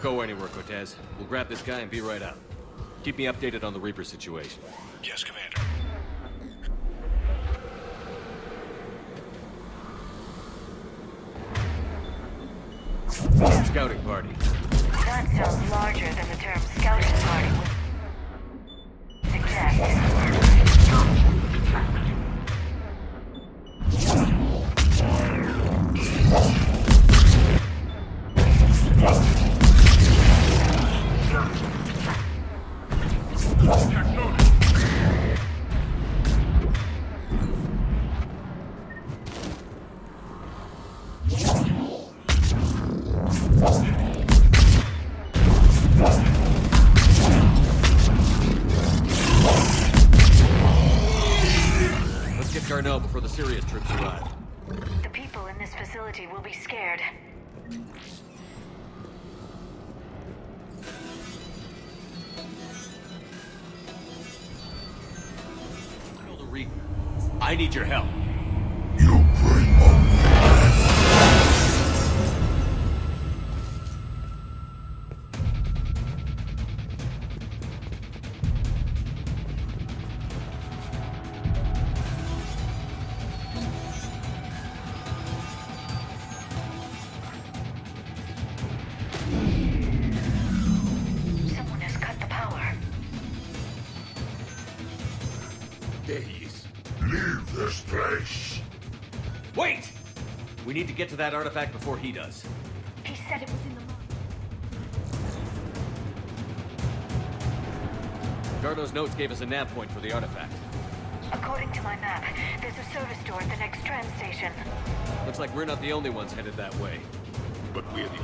Don't go anywhere, Cortez. We'll grab this guy and be right out. Keep me updated on the Reaper situation. Yes, Commander. Scouting party. That sounds larger than the term scouting party would suggest. Let's need to get to that artifact before he does. He said it was in the mine. Gardo's notes gave us a nav point for the artifact. According to my map, there's a service door at the next tram station. Looks like we're not the only ones headed that way. But we're the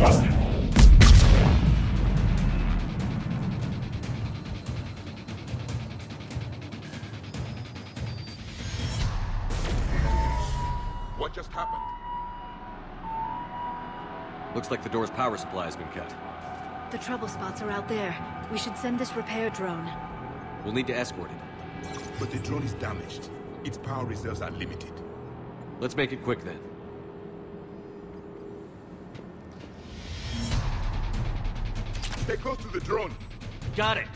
What just happened? Looks like the door's power supply has been cut. The trouble spots are out there. We should send this repair drone. We'll need to escort it. But the drone is damaged. Its power reserves are limited. Let's make it quick then. Get close to the drone. Got it.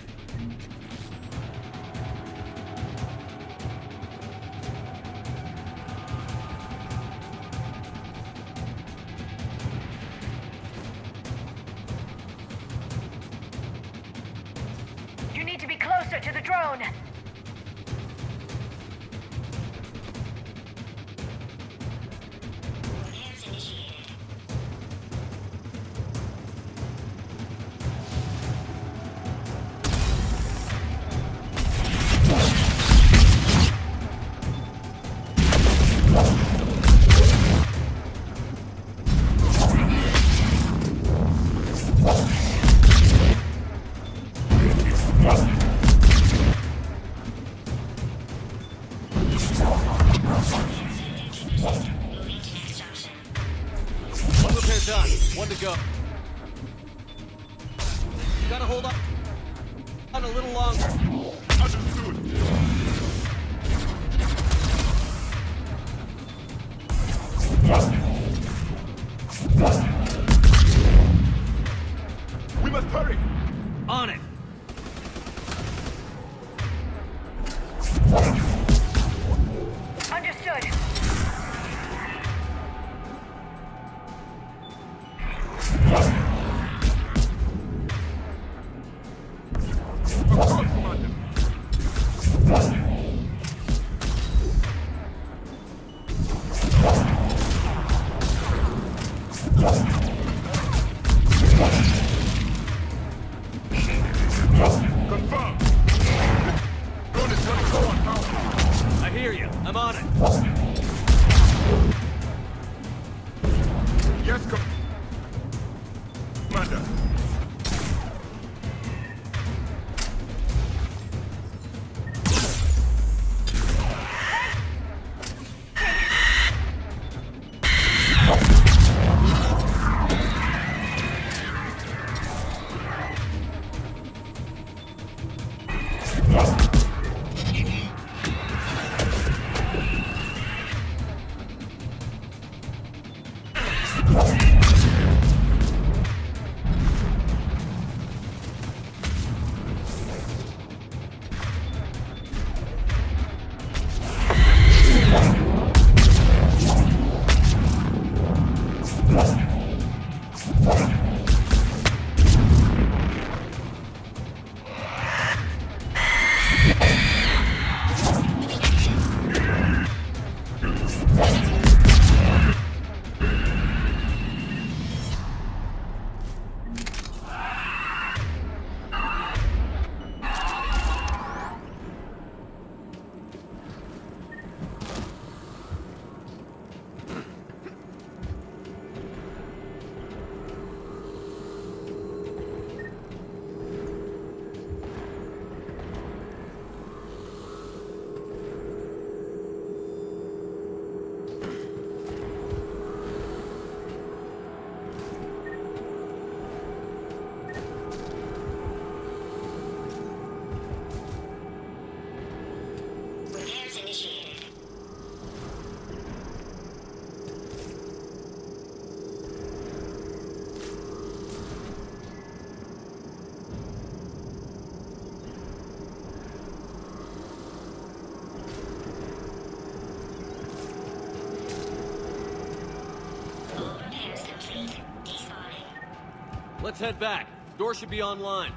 Let's head back. Door should be online.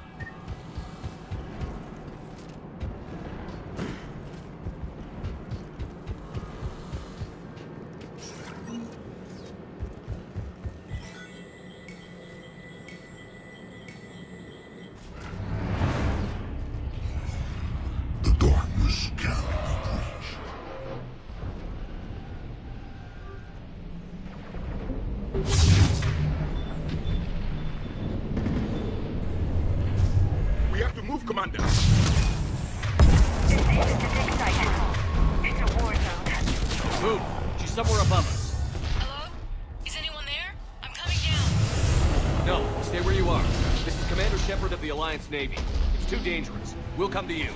Navy. It's too dangerous. We'll come to you.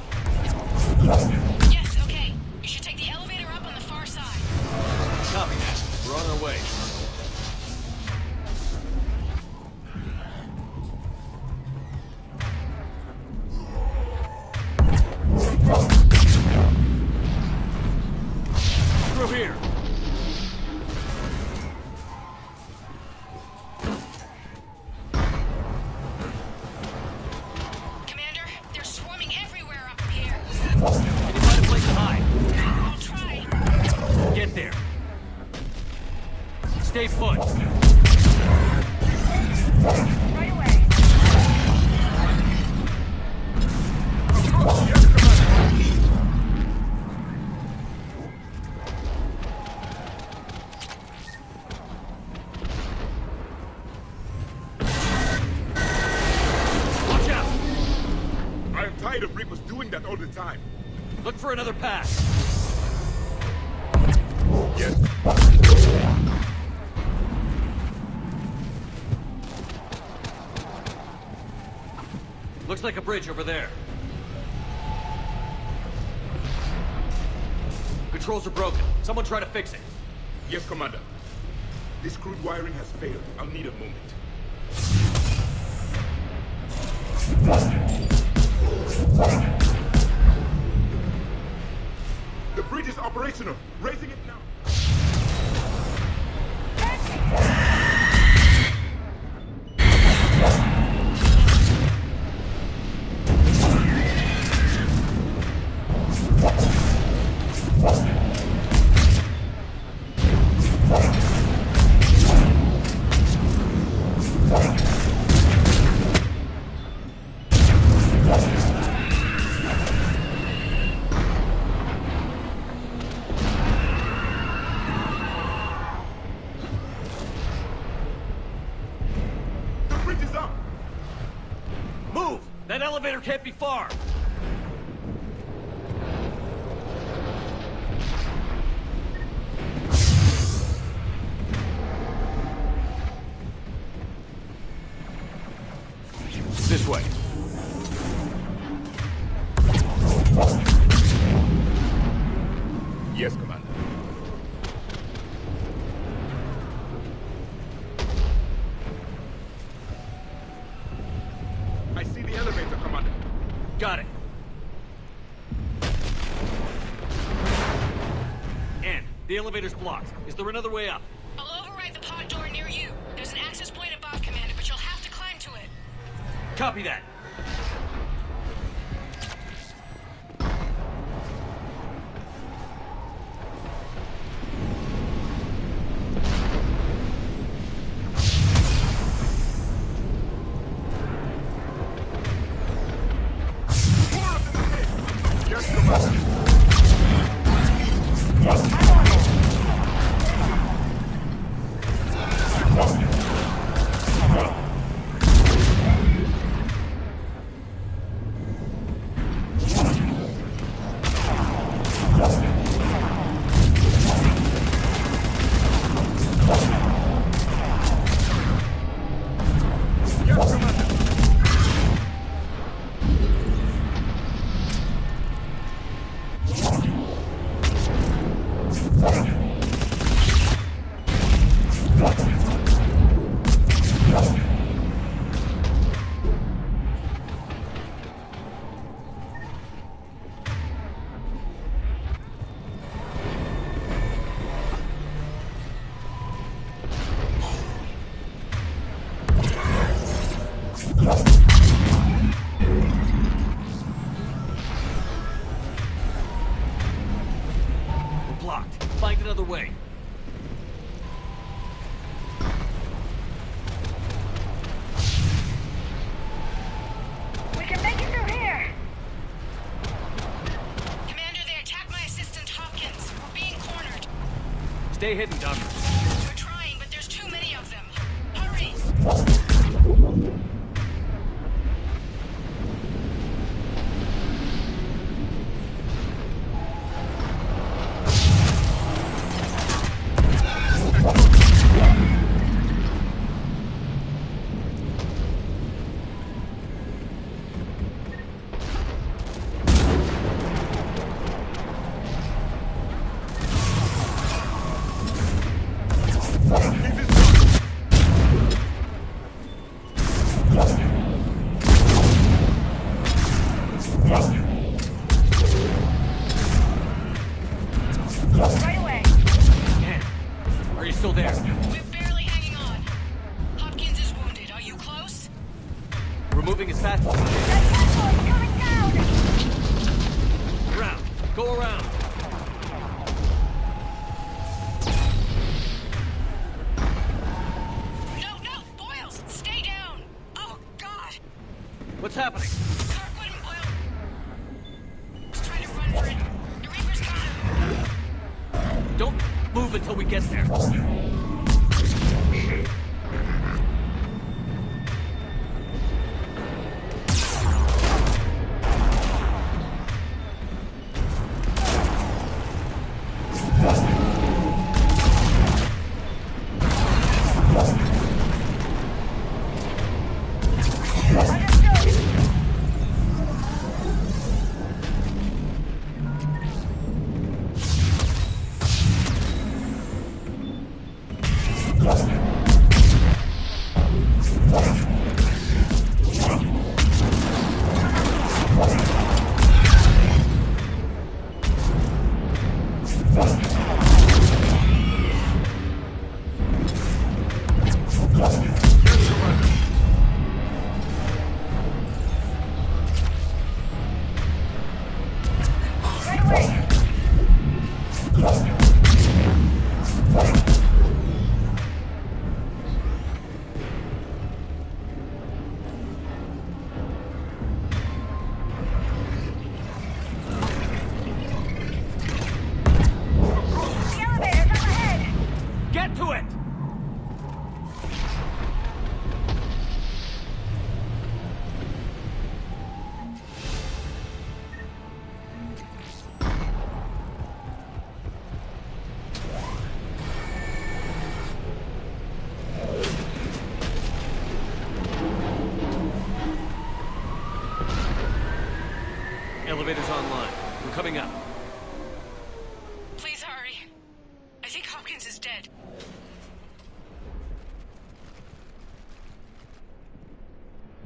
Looks like a bridge over there. Controls are broken. Someone try to fix it. Yes, Commander. This crude wiring has failed. I'll need a moment. The bridge is operational. Raising it now. elevator can't be far. they're another Don't move until we get there.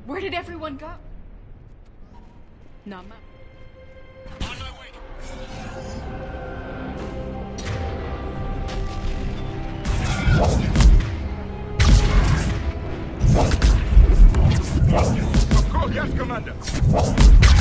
Where did everyone go? Not much. Of course, yes, Commander.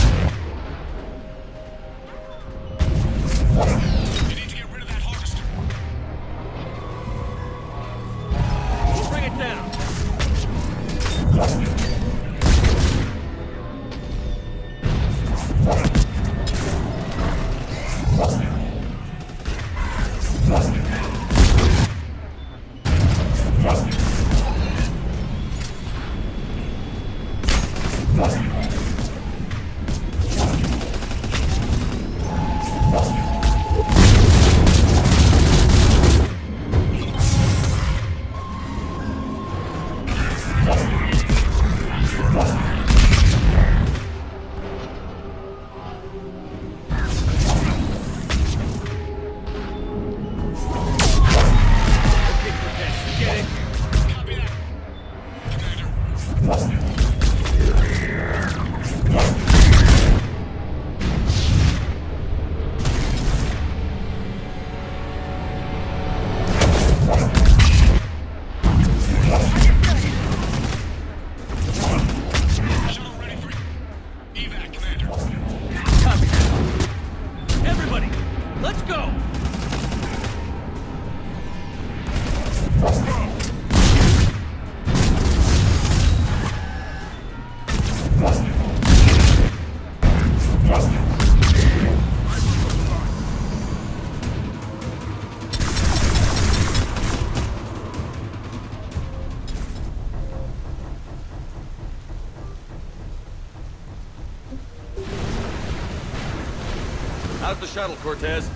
The shuttle, Cortez?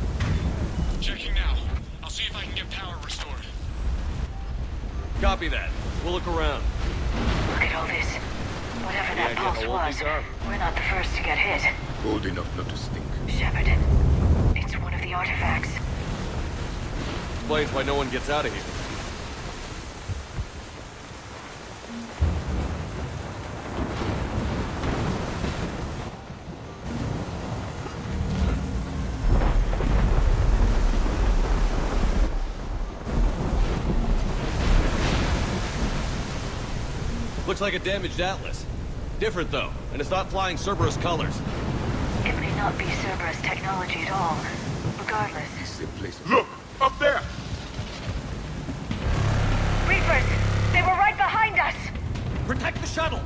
Checking now. I'll see if I can get power restored. Copy that. We'll look around. Look at all this. Whatever Any that idea pulse was, we're not the first to get hit. Old enough not to stink. Shepard, it's one of the artifacts. Explains why no one gets out of here. Looks like a damaged Atlas. Different, though, and it's not flying Cerberus colors. It may not be Cerberus technology at all. Regardless... Look! Up there! Reapers! They were right behind us! Protect the shuttle!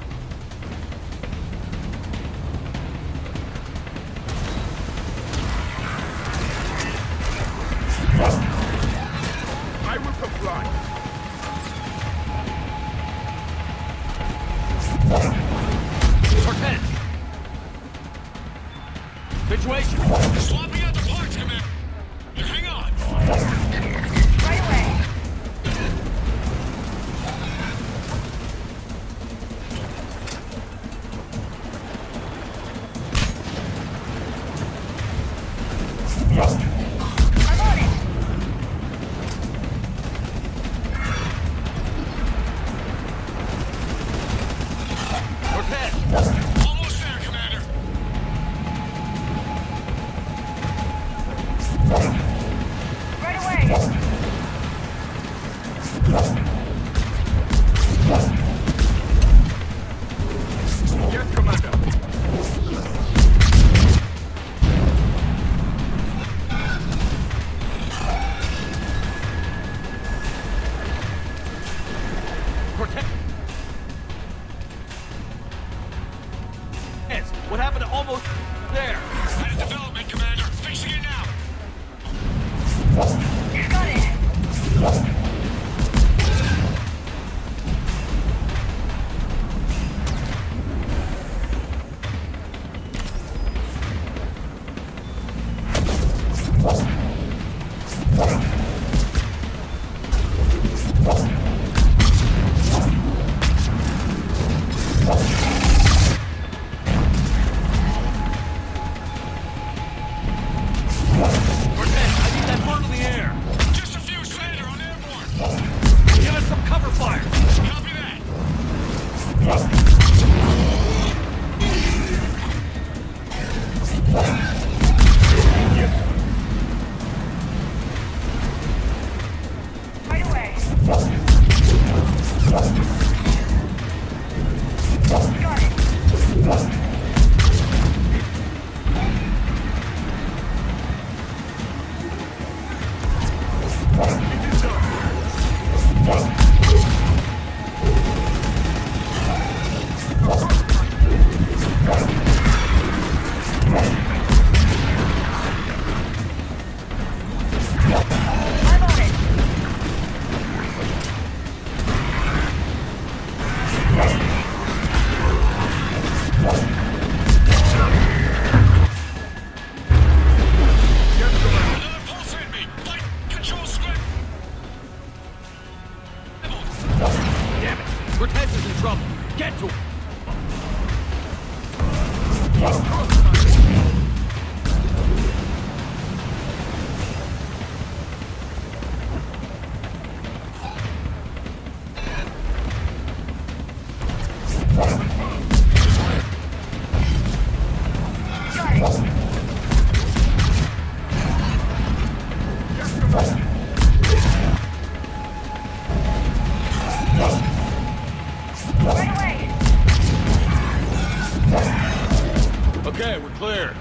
We're clear.